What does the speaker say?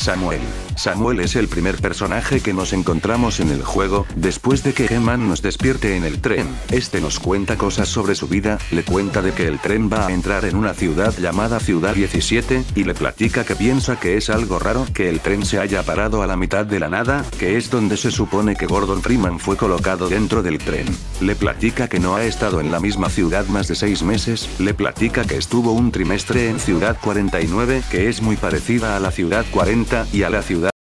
Samuel. Samuel es el primer personaje que nos encontramos en el juego, después de que Geman nos despierte en el tren. Este nos cuenta cosas sobre su vida, le cuenta de que el tren va a entrar en una ciudad llamada Ciudad 17, y le platica que piensa que es algo raro que el tren se haya parado a la mitad de la nada, que es donde se supone que Gordon Freeman fue colocado dentro del tren. Le platica que no ha estado en la misma ciudad más de seis meses, le platica que estuvo un trimestre en Ciudad 49, que es muy parecida a la Ciudad 40 y a la Ciudad